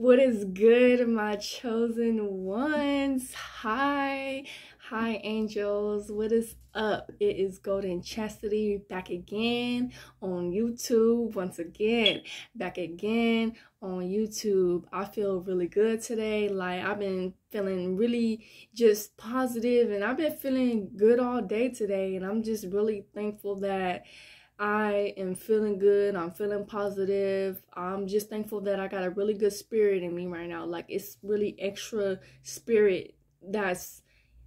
What is good, my chosen ones? Hi, hi, angels. What is up? It is Golden Chastity back again on YouTube. Once again, back again on YouTube. I feel really good today. Like, I've been feeling really just positive and I've been feeling good all day today. And I'm just really thankful that I am feeling good. I'm feeling positive. I'm just thankful that I got a really good spirit in me right now. Like it's really extra spirit that's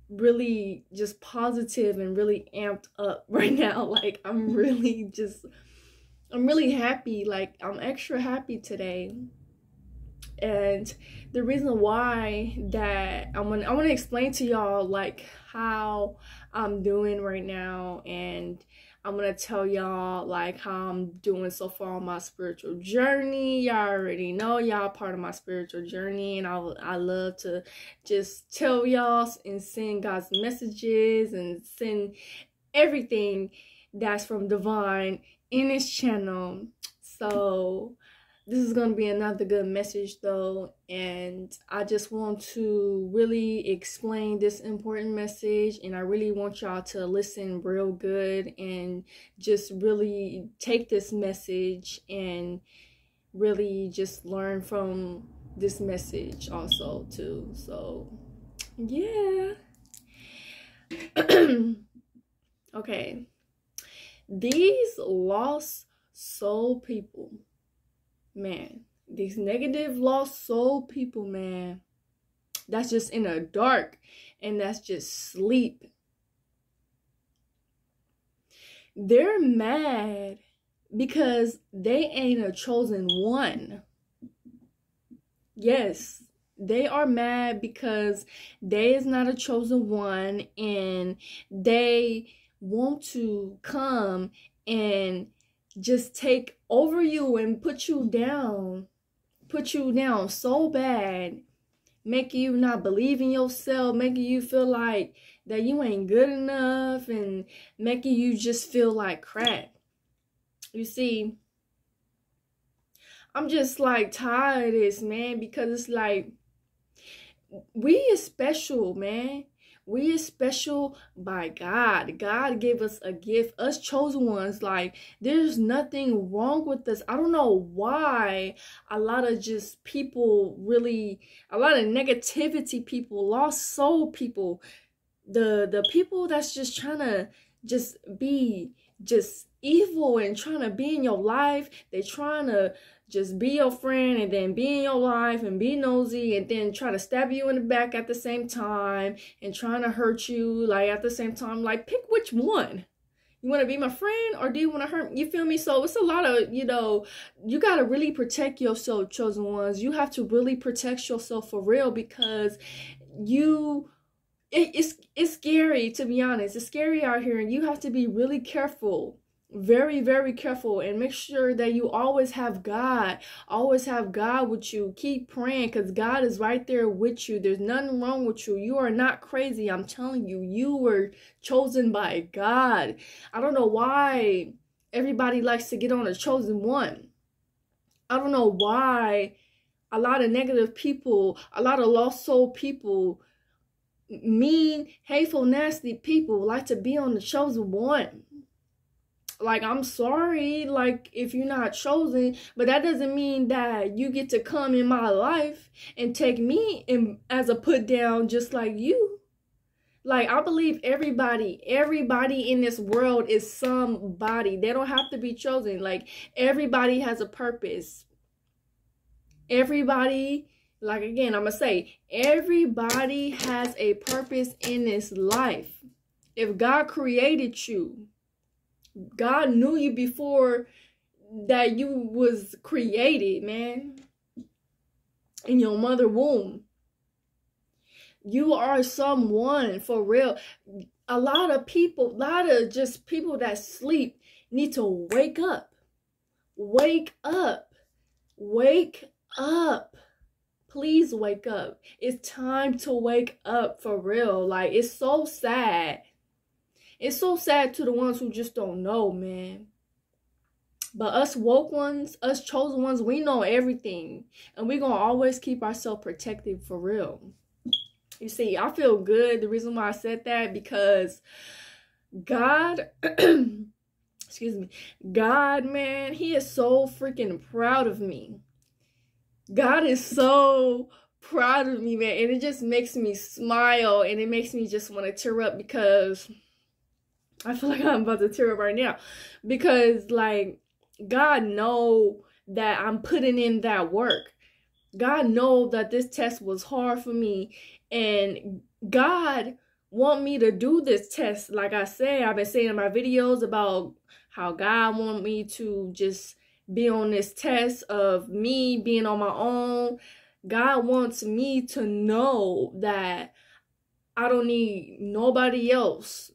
really just positive and really amped up right now. Like I'm really just I'm really happy. Like I'm extra happy today. And the reason why that I want I want to explain to y'all like how I'm doing right now and I'm gonna tell y'all like how I'm doing so far on my spiritual journey. Y'all already know y'all part of my spiritual journey, and I I love to just tell y'all and send God's messages and send everything that's from divine in this channel. So this is going to be another good message though and i just want to really explain this important message and i really want y'all to listen real good and just really take this message and really just learn from this message also too. So yeah. Okay. These lost soul people man, these negative lost soul people, man, that's just in a dark and that's just sleep. They're mad because they ain't a chosen one. Yes, they are mad because they is not a chosen one and they want to come and just take over you and put you down, put you down so bad, making you not believe in yourself, making you feel like that you ain't good enough, and making you just feel like crap. You see, I'm just like tired of this, man, because it's like we is special, man. We are special by God. God gave us a gift, us chosen ones. Like, there's nothing wrong with us. I don't know why a lot of just people really, a lot of negativity people, lost soul people, the the people that's just trying to just be just evil and trying to be in your life. They're trying to just be your friend and then be in your life and be nosy and then try to stab you in the back at the same time and trying to hurt you like at the same time. Like pick which one. You want to be my friend or do you want to hurt you feel me? So it's a lot of you know you got to really protect yourself chosen ones. You have to really protect yourself for real because you it, it's it's scary to be honest. It's scary out here and you have to be really careful very very careful and make sure that you always have god. Always have god with you. Keep praying because god is right there with you. There's nothing wrong with you. You are not crazy. I'm telling you you were chosen by god. I don't know why everybody likes to get on a chosen one. I don't know why a lot of negative people a lot of lost soul people mean hateful nasty people like to be on the chosen one like i'm sorry like if you're not chosen but that doesn't mean that you get to come in my life and take me in as a put down just like you. Like i believe everybody everybody in this world is somebody. They don't have to be chosen. Like everybody has a purpose. Everybody like again i'm gonna say everybody has a purpose in this life. If god created you God knew you before that you was created, man. In your mother womb. You are someone for real. A lot of people, a lot of just people that sleep need to wake up. Wake up. Wake up. Please wake up. It's time to wake up for real. Like, it's so sad it's so sad to the ones who just don't know, man. But us woke ones, us chosen ones, we know everything. And we're going to always keep ourselves protected for real. You see, I feel good. The reason why I said that because God, excuse me, God, man, He is so freaking proud of me. God is so proud of me, man. And it just makes me smile and it makes me just want to tear up because I feel like I'm about to tear up right now. Because, like, God know that I'm putting in that work. God know that this test was hard for me and God want me to do this test. Like I said, I've been saying in my videos about how God want me to just be on this test of me being on my own. God wants me to know that I don't need nobody else,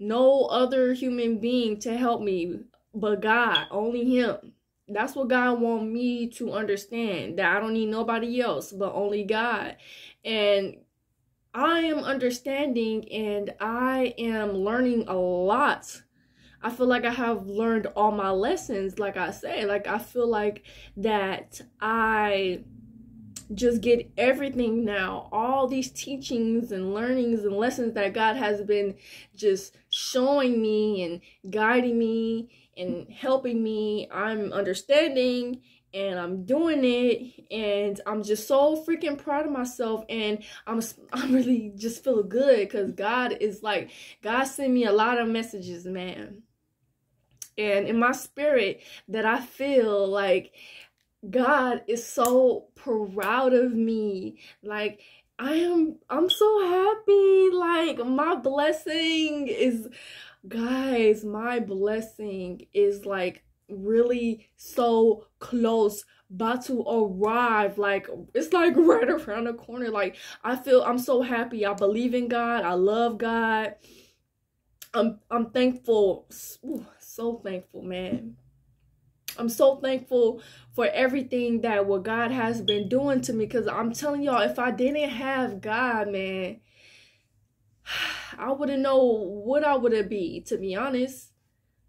no other human being to help me but God, only Him. That's what God want me to understand that I don't need nobody else but only God. And I am understanding and I am learning a lot. I feel like I have learned all my lessons, like I say. Like, I feel like that I just get everything now. All these teachings and learnings and lessons that god has been just showing me and guiding me and helping me. I'm understanding and i'm doing it. And i'm just so freaking proud of myself. And i'm i'm really just feeling good because god is like god sent me a lot of messages man. And in my spirit that i feel like God is so proud of me. Like I am I'm so happy. Like my blessing is guys, my blessing is like really so close about to arrive. Like it's like right around the corner. Like i feel i'm so happy. I believe in god. I love god. I'm i'm thankful. Ooh, so thankful man I'm so thankful for everything that what God has been doing to me because I'm telling y'all if I didn't have God, man, I wouldn't know what I would have be to be honest.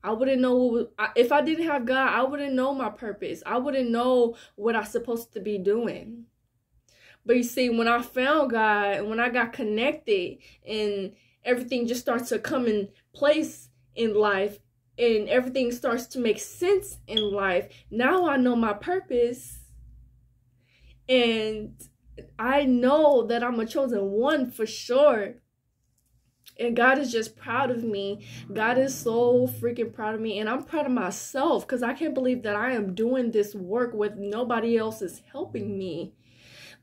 I wouldn't know if I didn't have God, I wouldn't know my purpose. I wouldn't know what I'm supposed to be doing. But you see, when I found God and when I got connected and everything just starts to come in place in life, and everything starts to make sense in life. Now I know my purpose. And I know that I'm a chosen one for sure. And God is just proud of me. God is so freaking proud of me. And I'm proud of myself because I can't believe that I am doing this work with nobody else is helping me.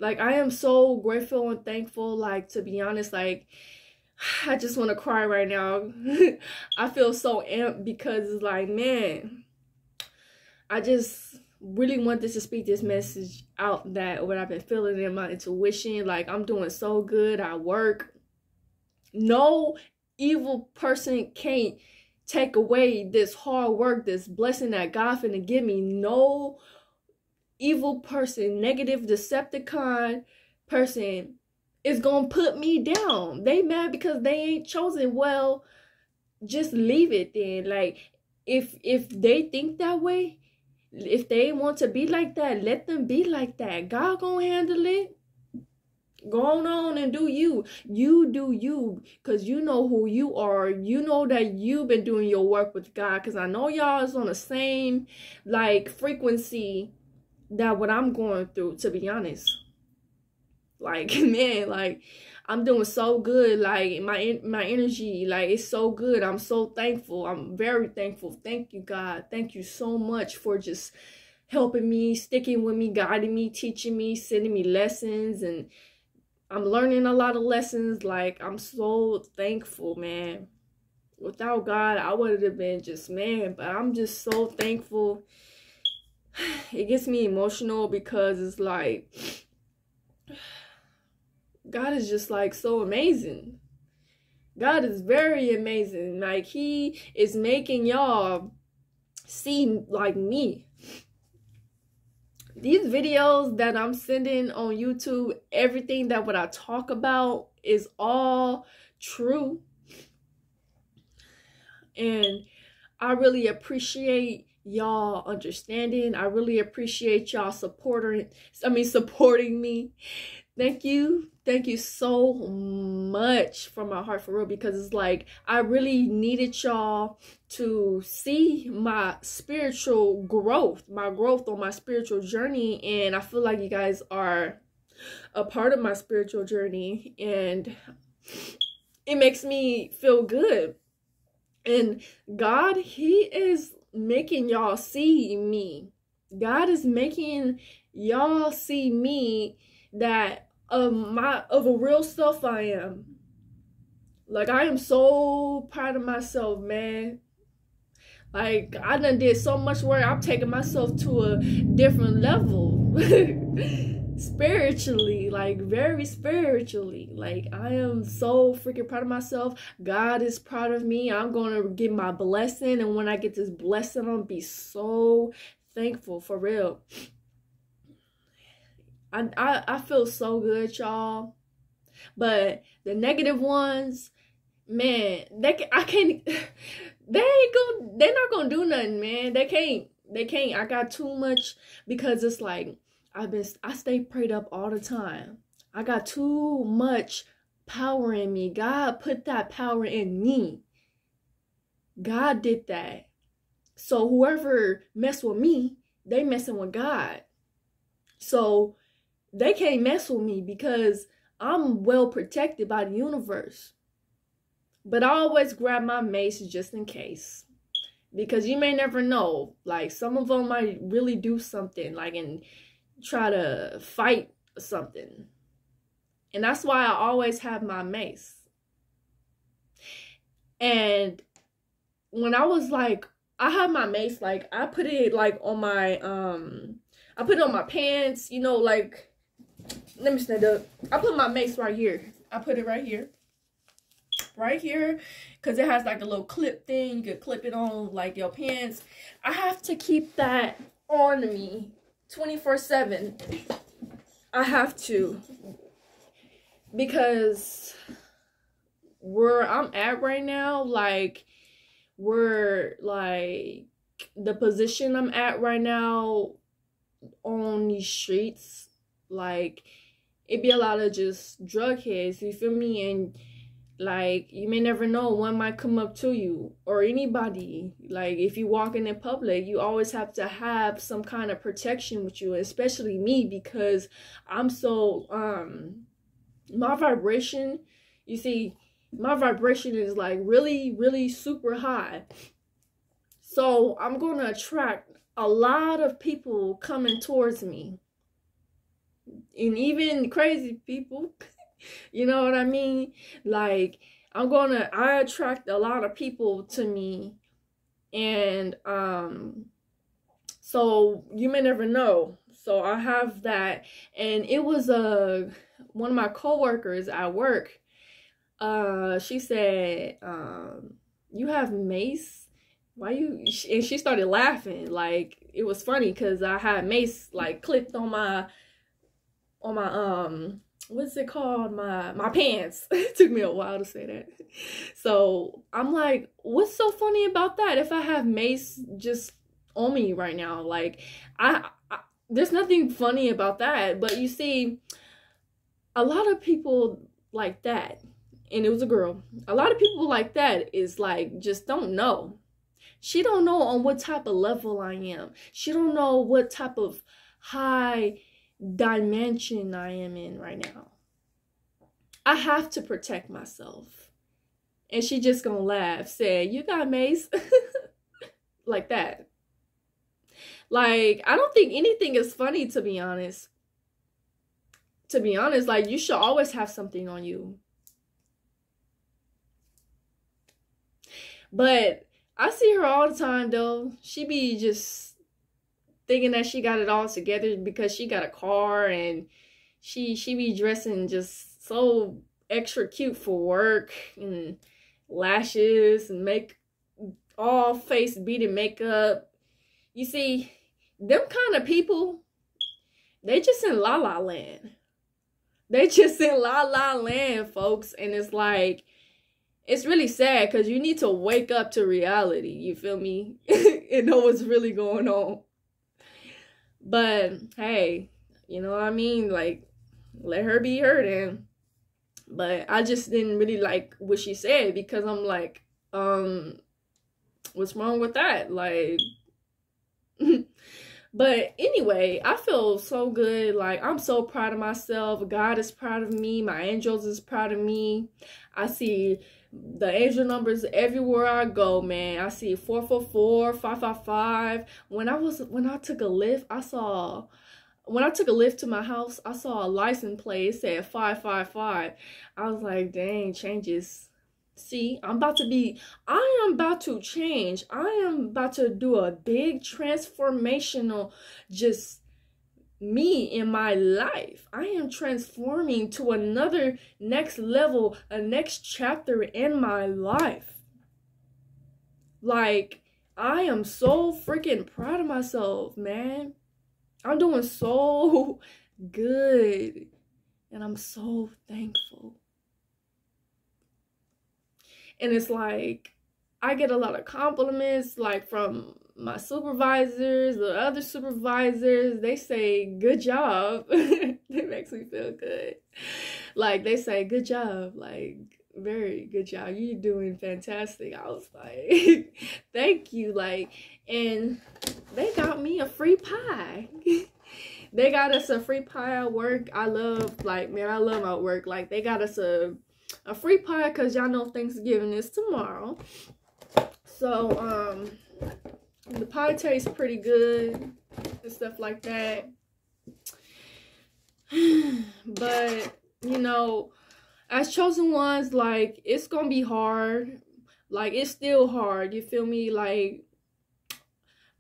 Like, I am so grateful and thankful. Like, to be honest, like, I just want to cry right now. I feel so amped because it's like, man, I just really want this to speak this message out that what I've been feeling in my intuition. Like, I'm doing so good. I work. No evil person can't take away this hard work, this blessing that God finna give me. No evil person, negative Decepticon person is gonna put me down. They mad because they ain't chosen. Well, just leave it then. Like if if they think that way, if they want to be like that, let them be like that. God gonna handle it. Go on and do you. You do you because you know who you are. You know that you've been doing your work with God because I know y'all is on the same like frequency that what I'm going through, to be honest. Like man, like I'm doing so good. Like my my energy, like it's so good. I'm so thankful. I'm very thankful. Thank you, God. Thank you so much for just helping me, sticking with me, guiding me, teaching me, sending me lessons and I'm learning a lot of lessons. Like I'm so thankful, man. Without God, I would have been just man, but I'm just so thankful. It gets me emotional because it's like God is just like so amazing. God is very amazing. Like he is making y'all see like me. These videos that I'm sending on YouTube, everything that what I talk about is all true. And I really appreciate y'all understanding. I really appreciate y'all supporting I mean supporting me. Thank you. Thank you so much from my heart for real because it's like I really needed y'all to see my spiritual growth, my growth on my spiritual journey and I feel like you guys are a part of my spiritual journey and it makes me feel good. And God, He is making y'all see me. God is making y'all see me that of my of a real self I am. Like I am so proud of myself, man. Like I done did so much work. I'm taking myself to a different level. spiritually, like very spiritually. Like I am so freaking proud of myself. God is proud of me. I'm gonna get my blessing, and when I get this blessing, I'm gonna be so thankful for real. I I, I feel so good, y'all. But the negative ones, man, they can, I can't. They ain't gonna. They're not gonna do nothing, man. They can't. They can't. I got too much because it's like I've been I stay prayed up all the time. I got too much power in me. God put that power in me. God did that. So whoever mess with me, they messing with God. So they can't mess with me because I'm well protected by the universe. But I always grab my mace just in case. Because you may never know. Like some of them might really do something. Like and try to fight something. And that's why I always have my mace. And when I was like, I have my mace, like I put it like on my um I put it on my pants, you know, like let me stand up. I put my mace right here. I put it right here. Right here. Cause it has like a little clip thing. You could clip it on like your pants. I have to keep that on me 24 7. I have to. Because where I'm at right now, like, we're like, the position I'm at right now on these streets, like, it be a lot of just drug heads, you feel me? And like you may never know one might come up to you or anybody. Like if you walking in public you always have to have some kind of protection with you especially me because i'm so um my vibration you see my vibration is like really really super high. So i'm to attract a lot of people coming towards me and even crazy people you know what I mean? Like I'm gonna I attract a lot of people to me and um so you may never know. So I have that and it was a uh, one of my coworkers at work uh she said um you have mace why you and she started laughing like it was funny because i had mace like clipped on my on my um what's it called? My my pants. It took me a while to say that. So i'm like what's so funny about that? If i have mace just on me right now like I, I there's nothing funny about that. But you see a lot of people like that. And it was a girl. A lot of people like that is like just don't know. She don't know on what type of level i am. She don't know what type of high dimension I am in right now. I have to protect myself. And she just gonna laugh, say, You got mace? like that. Like, I don't think anything is funny to be honest. To be honest, like you should always have something on you. But I see her all the time though. She be just thinking that she got it all together because she got a car and she she be dressing just so extra cute for work and lashes and make all face beaded makeup. You see, them kind of people, they just in la la land. They just in la la land, folks. And it's like, it's really sad because you need to wake up to reality. You feel me? and know what's really going on. But hey, you know what I mean? Like, let her be her then. But I just didn't really like what she said because I'm like, um, what's wrong with that? Like, but anyway, I feel so good. Like, I'm so proud of myself. God is proud of me. My angels is proud of me. I see the angel numbers everywhere I go, man. I see 444, 555. When I was when I took a lift, I saw when I took a lift to my house, I saw a license plate. It said 555. I was like, dang, changes. See, I'm about to be, I am about to change. I am about to do a big transformational, just me in my life. I am transforming to another next level, a next chapter in my life. Like, I am so freaking proud of myself, man. I'm doing so good. And I'm so thankful. And it's like, I get a lot of compliments, like from my supervisors, the other supervisors, they say, good job. it makes me feel good. Like, they say, good job. Like, very good job. You're doing fantastic. I was like, thank you. Like, and they got me a free pie. they got us a free pie at work. I love, like, man, I love my work. Like, they got us a, a free pie because y'all know Thanksgiving is tomorrow. So, um, the pie tastes pretty good and stuff like that. but, you know, as chosen ones, like, it's gonna be hard. Like, it's still hard. You feel me? Like,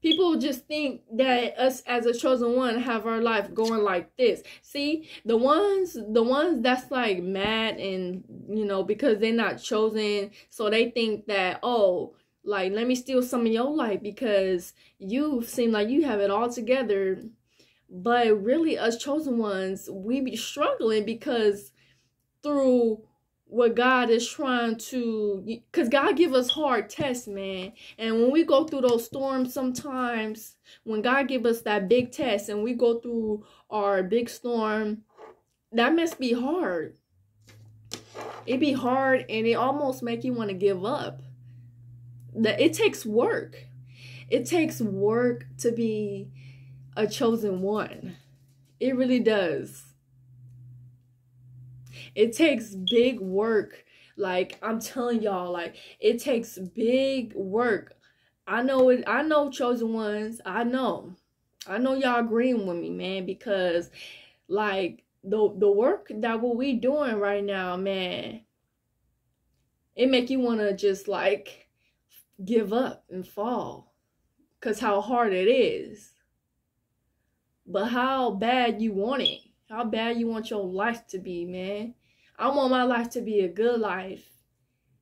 people just think that us as a chosen one have our life going like this see the ones the ones that's like mad and you know because they're not chosen so they think that oh like, let me steal some of your life because you seem like you have it all together. But really, us chosen ones, we be struggling because through what God is trying to because God give us hard tests, man. And when we go through those storms sometimes, when God give us that big test and we go through our big storm, that must be hard. It be hard and it almost make you want to give up that it takes work. It takes work to be a chosen one. It really does. It takes big work. Like I'm telling y'all, like it takes big work. I know it. I know chosen ones. I know. I know y'all agreeing with me, man, because like the the work that what we doing right now, man, it make you want to just like give up and fall because how hard it is. But how bad you want it. How bad you want your life to be, man. I want my life to be a good life.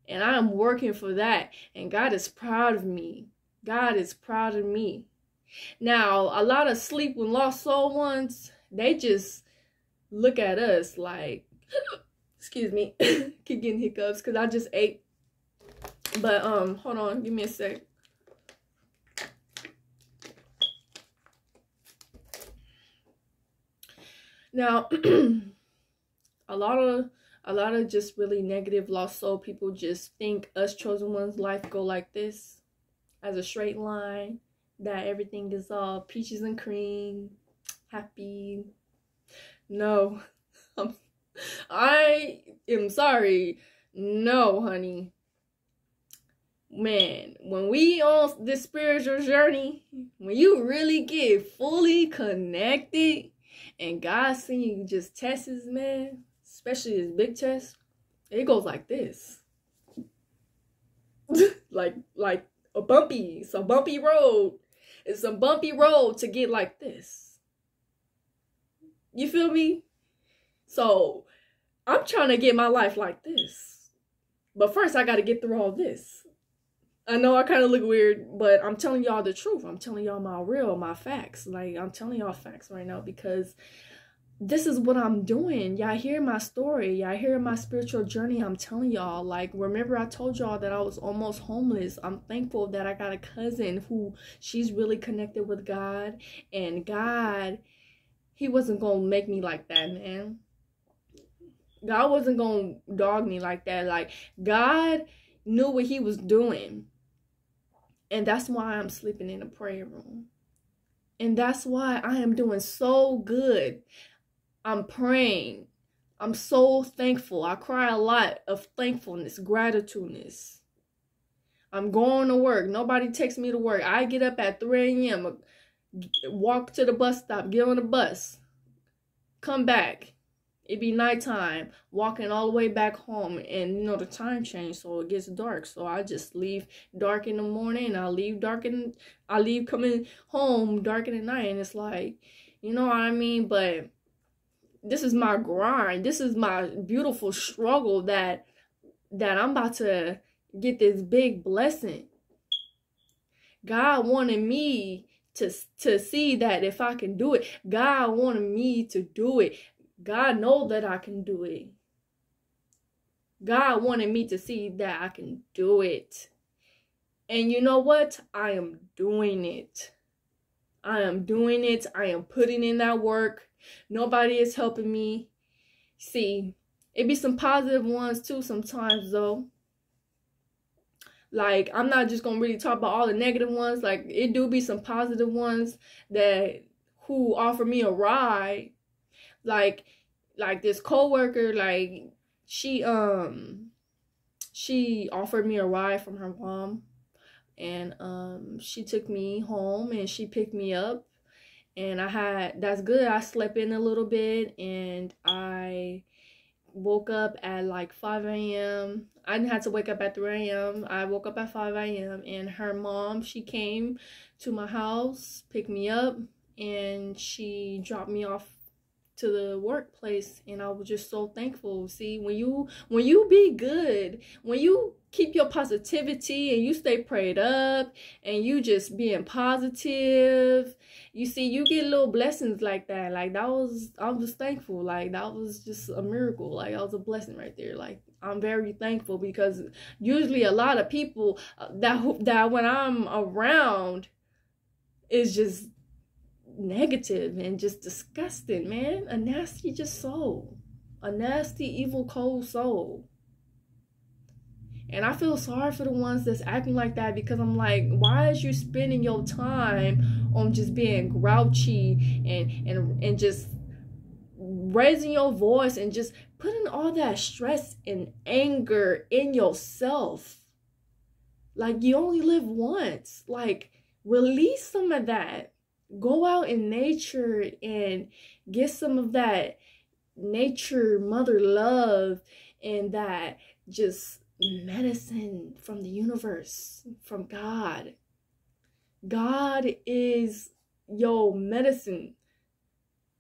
And I'm working for that. And God is proud of me. God is proud of me. Now, a lot of sleep with lost soul ones, they just look at us like, excuse me, keep getting hiccups because I just ate but um, hold on, give me a sec. Now, a lot of a lot of just really negative lost soul people just think us chosen ones life go like this as a straight line that everything is all peaches and cream happy. No. Um, I am sorry. No honey. Man, when we on this spiritual journey, when you really get fully connected and God seeing you just tests, man, especially this big test, it goes like this. like like a bumpy, it's a bumpy road. It's a bumpy road to get like this. You feel me? So I'm trying to get my life like this. But first I gotta get through all this. I know I kind of look weird, but I'm telling y'all the truth. I'm telling y'all my real, my facts. Like I'm telling y'all facts right now because this is what I'm doing. Y'all hear my story. Y'all hear my spiritual journey. I'm telling y'all. Like, remember I told y'all that I was almost homeless. I'm thankful that I got a cousin who she's really connected with God. And God, He wasn't going to make me like that, man. God wasn't going to dog me like that. Like, God knew what He was doing. And that's why I'm sleeping in a prayer room. And that's why I am doing so good. I'm praying. I'm so thankful. I cry a lot of thankfulness, gratitudeness. I'm going to work. Nobody takes me to work. I get up at 3 a.m., uh, walk to the bus stop, get on the bus, come back. It be nighttime, walking all the way back home, and you know the time change, so it gets dark. So I just leave dark in the morning. I leave dark in, I leave coming home dark in the night, and it's like, you know what I mean. But this is my grind. This is my beautiful struggle that that I'm about to get this big blessing. God wanted me to to see that if I can do it, God wanted me to do it. God know that I can do it. God wanted me to see that I can do it. And you know what? I am doing it. I am doing it. I am putting in that work. Nobody is helping me. See, it be some positive ones too sometimes though. Like I'm not just gonna really talk about all the negative ones. Like it do be some positive ones that who offer me a ride. Like like this coworker, like she um she offered me a ride from her mom and um she took me home and she picked me up and I had that's good. I slept in a little bit and I woke up at like 5 a.m. I didn't have to wake up at 3 a.m. I woke up at 5 a.m. and her mom, she came to my house, picked me up, and she dropped me off to the workplace and I was just so thankful. See, when you when you be good, when you keep your positivity and you stay prayed up and you just being positive, you see you get little blessings like that. Like that was I'm just thankful. Like that was just a miracle. Like that was a blessing right there. Like I'm very thankful because usually a lot of people uh, that that when I'm around is just negative and just disgusting, man. A nasty just soul. A nasty, evil, cold soul. And I feel sorry for the ones that's acting like that because I'm like, why is you spending your time on just being grouchy and and and just raising your voice and just putting all that stress and anger in yourself? Like you only live once. Like release some of that go out in nature and get some of that nature mother love and that just medicine from the universe from god. God is your medicine.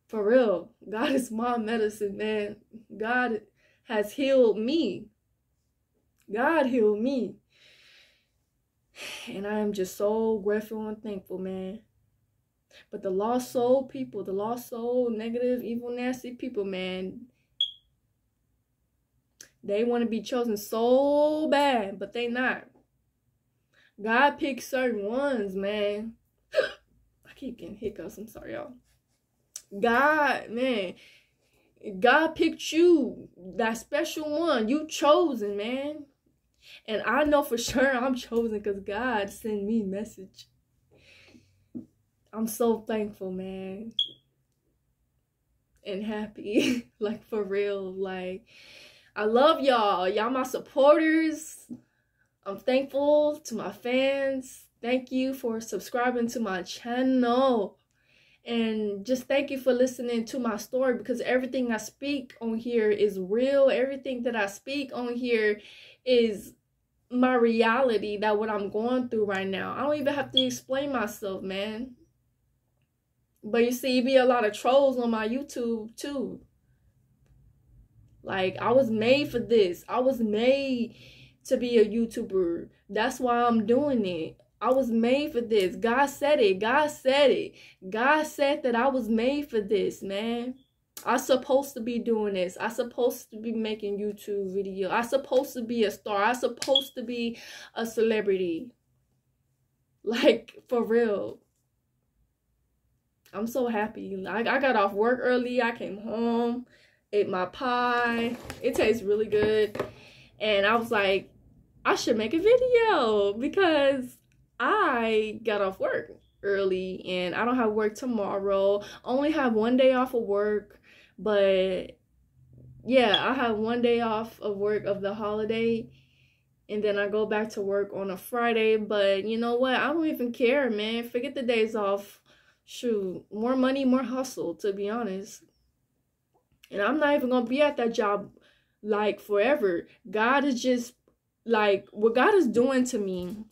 For real. God is my medicine man. God has healed me. God healed me. And i am just so grateful and thankful man but the lost soul people, the lost soul, negative, evil, nasty people, man, they want to be chosen so bad, but they not. God picks certain ones, man. I keep getting hiccups. I'm sorry, y'all. God, man. God picked you, that special one. You chosen, man. And I know for sure I'm chosen because God sent me message. I'm so thankful, man. And happy. like for real. Like I love y'all. Y'all my supporters. I'm thankful to my fans. Thank you for subscribing to my channel. And just thank you for listening to my story because everything I speak on here is real. Everything that I speak on here is my reality that what I'm going through right now. I don't even have to explain myself, man. But you see, be a lot of trolls on my YouTube too. Like I was made for this. I was made to be a YouTuber. That's why I'm doing it. I was made for this. God said it. God said it. God said that I was made for this, man. I supposed to be doing this. I supposed to be making YouTube video. I supposed to be a star. I supposed to be a celebrity. Like for real. I'm so happy. I, I got off work early. I came home, ate my pie. It tastes really good. And I was like, I should make a video because I got off work early and I don't have work tomorrow. Only have one day off of work, but yeah, I have one day off of work of the holiday and then I go back to work on a Friday. But you know what? I don't even care, man. Forget the days off. Shoot, more money, more hustle, to be honest. And I'm not even gonna be at that job like forever. God is just like what God is doing to me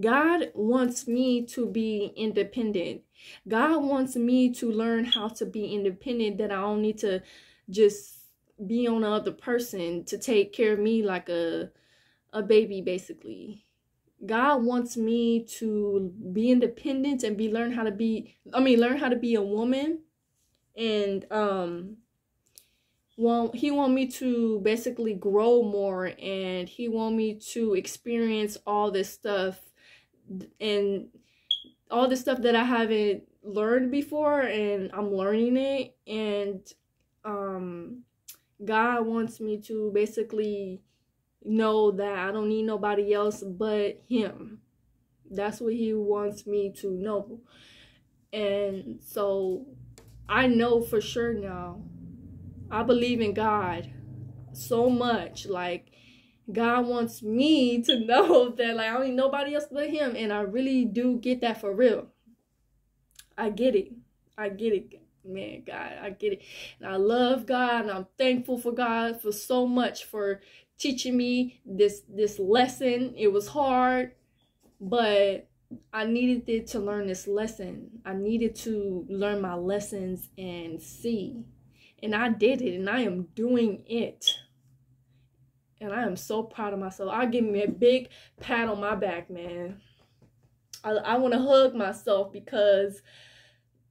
God wants me to be independent. God wants me to learn how to be independent, that I don't need to just be on another person to take care of me like a a baby basically. God wants me to be independent and be learn how to be I mean learn how to be a woman. And um well he want me to basically grow more and he want me to experience all this stuff and all the stuff that I haven't learned before and I'm learning it. And um God wants me to basically know that I don't need nobody else but him. That's what he wants me to know. And so I know for sure now. I believe in God so much like God wants me to know that like I don't need nobody else but him. And I really do get that for real. I get it. I get it. Man, God, I get it. And I love God and I'm thankful for God for so much for teaching me this this lesson. It was hard, but I needed it to learn this lesson. I needed to learn my lessons and see. And I did it and I am doing it and I am so proud of myself. I give me a big pat on my back, man. I, I want to hug myself because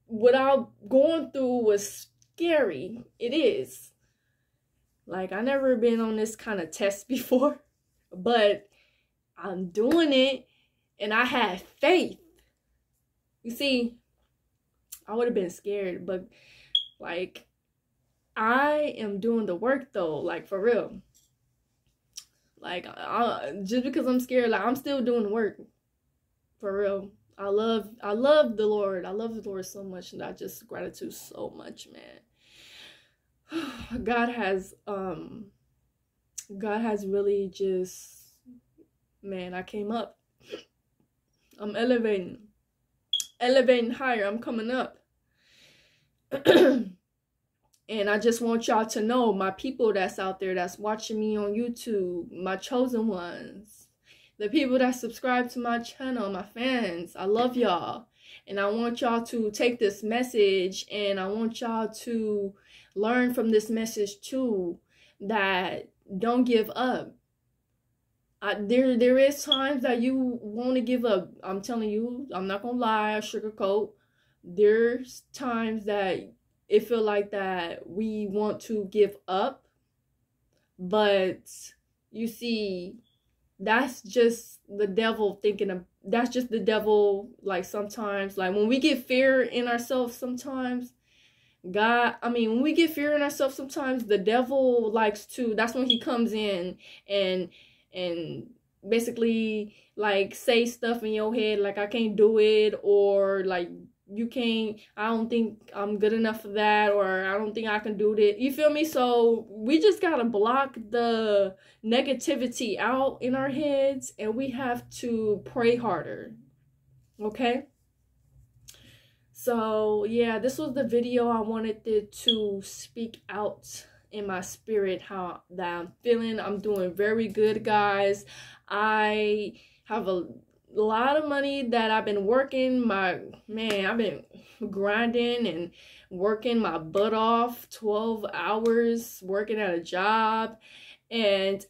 what I'm going through was scary. It is. Like, I never been on this kind of test before, but I'm doing it and I had faith. You see, I would have been scared, but like, I am doing the work though, like for real. Like, I, just because I'm scared, like I'm still doing the work, for real. I love, I love the Lord. I love the Lord so much, and I just gratitude so much, man. God has, um, God has really just, man. I came up. I'm elevating, elevating higher. I'm coming up. And I just want y'all to know, my people that's out there that's watching me on YouTube, my chosen ones, the people that subscribe to my channel, my fans, I love y'all. And I want y'all to take this message and I want y'all to learn from this message too that don't give up. I, there there is times that you want to give up. I'm telling you, I'm not gonna lie, sugarcoat. There's times that it feel like that we want to give up but you see that's just the devil thinking that's just the devil like sometimes like when we get fear in ourselves sometimes god i mean when we get fear in ourselves sometimes the devil likes to that's when he comes in and and basically like say stuff in your head like i can't do it or like you can't i don't think i'm good enough for that or i don't think i can do that you feel me? So we just gotta block the negativity out in our heads and we have to pray harder okay? So yeah this was the video. I wanted to speak out in my spirit how that i'm feeling. I'm doing very good guys. I have a a lot of money that I've been working my man, I've been grinding and working my butt off 12 hours working at a job and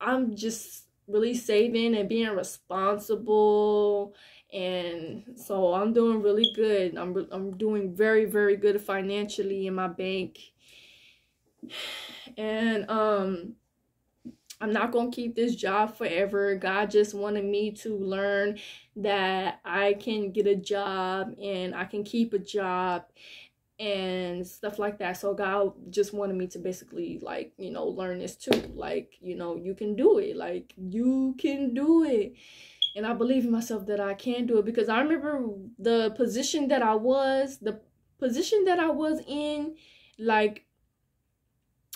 I'm just really saving and being responsible and so I'm doing really good. I'm I'm doing very very good financially in my bank, and um. I'm not going to keep this job forever. God just wanted me to learn that I can get a job and I can keep a job and stuff like that. So God just wanted me to basically like, you know, learn this too. Like, you know, you can do it. Like you can do it. And I believe in myself that I can do it because I remember the position that I was, the position that I was in, like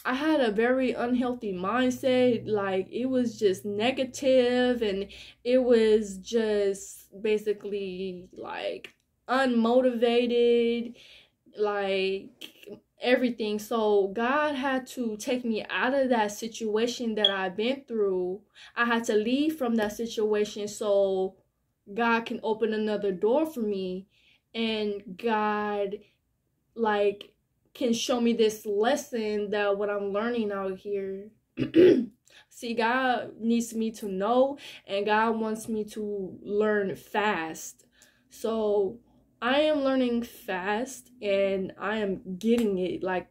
I had a very unhealthy mindset. Like it was just negative and it was just basically like unmotivated, like everything. So God had to take me out of that situation that I've been through. I had to leave from that situation so God can open another door for me. And God like can show me this lesson that what I'm learning out here. See, God needs me to know, and God wants me to learn fast. So I am learning fast, and I am getting it. Like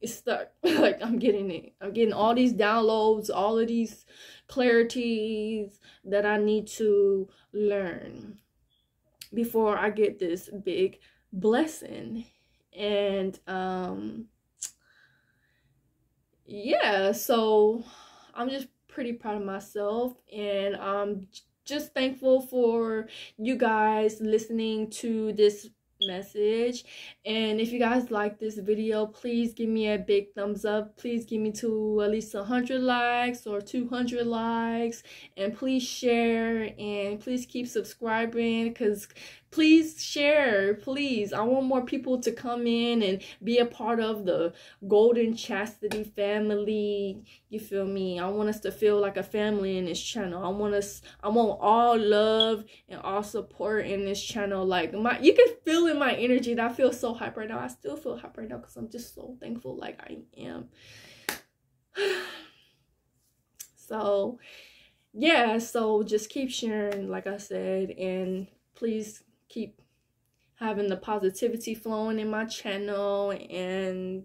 it's stuck. like I'm getting it. I'm getting all these downloads, all of these clarities that I need to learn before I get this big blessing and um yeah so i'm just pretty proud of myself. And i'm just thankful for you guys listening to this message. And if you guys like this video please give me a big thumbs up. Please give me to at least 100 likes or 200 likes. And please share and please keep subscribing because please share please. I want more people to come in and be a part of the golden chastity family. You feel me? I want us to feel like a family in this channel. I want us i want all love and all support in this channel. Like my you can feel in my energy that i feel so hype right now. I still feel hype right now because i'm just so thankful like i am. So yeah so just keep sharing like i said and please keep having the positivity flowing in my channel and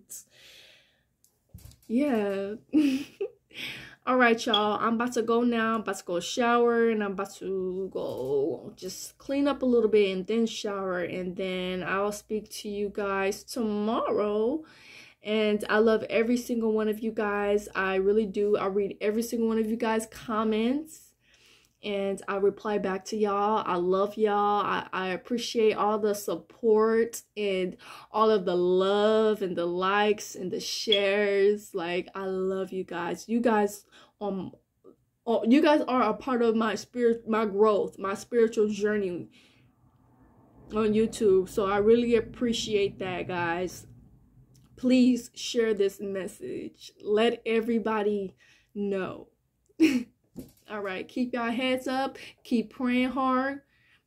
yeah. All right y'all i'm about to go now. I'm about to go shower and i'm about to go just clean up a little bit and then shower. And then i'll speak to you guys tomorrow. And i love every single one of you guys. I really do. I read every single one of you guys comments and I reply back to y'all. I love y'all. I, I appreciate all the support and all of the love and the likes and the shares. Like I love you guys. You guys um oh, you guys are a part of my spirit my growth, my spiritual journey on YouTube. So I really appreciate that, guys. Please share this message. Let everybody know. All right, keep your heads up. Keep praying hard.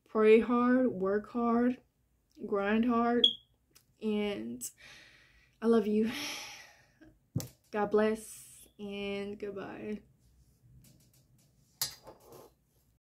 Pray hard. Work hard. Grind hard. And I love you. God bless and goodbye.